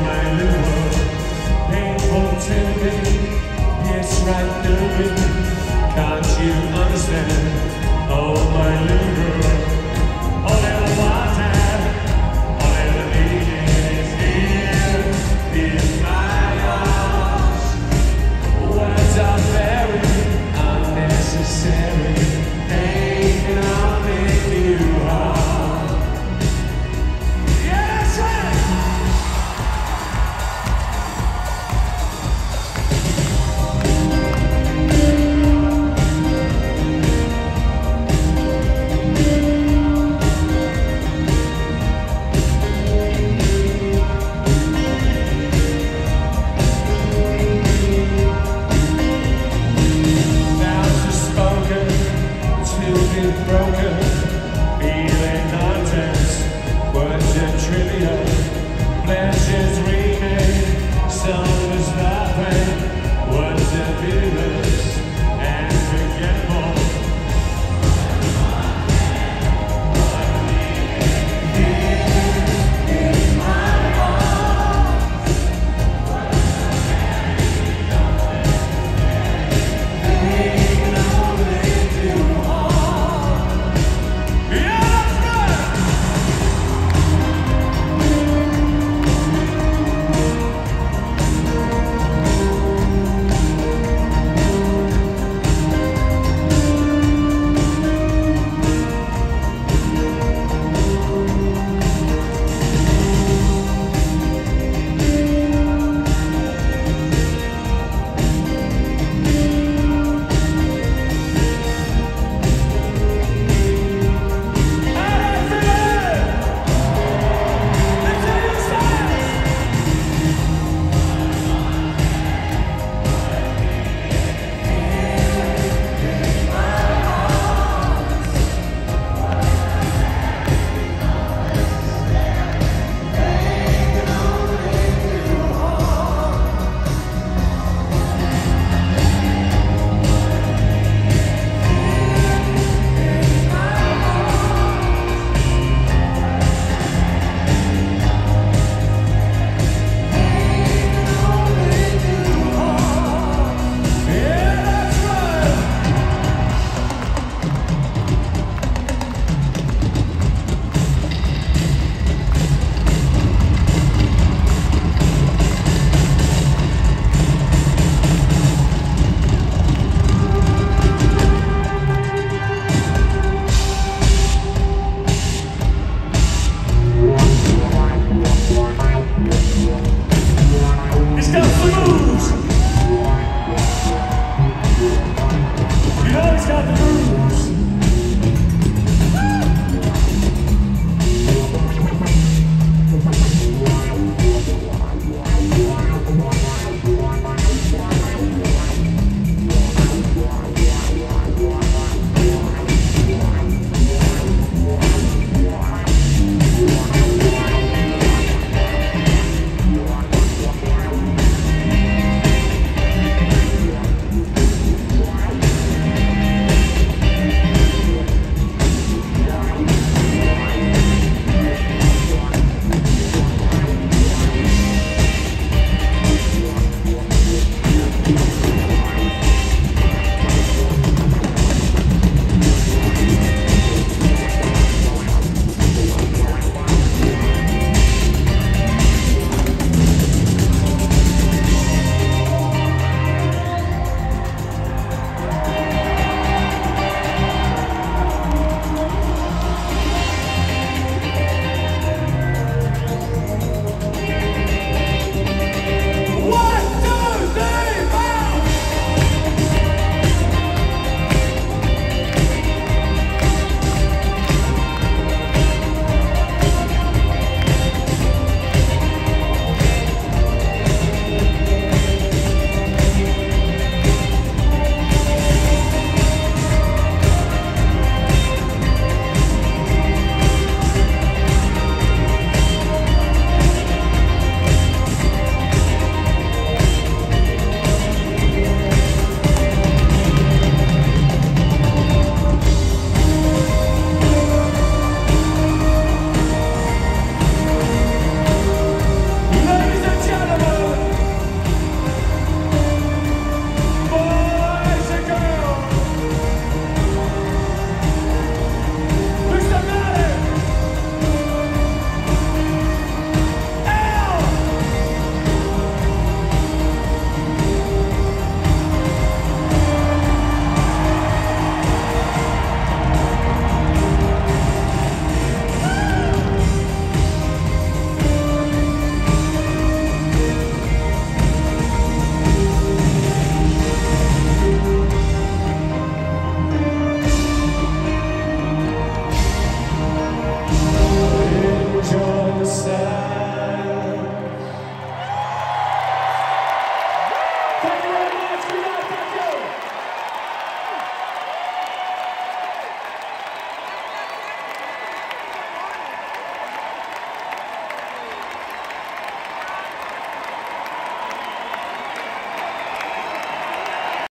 right. Can't you understand? Oh, my little girl. message remade. Some shot.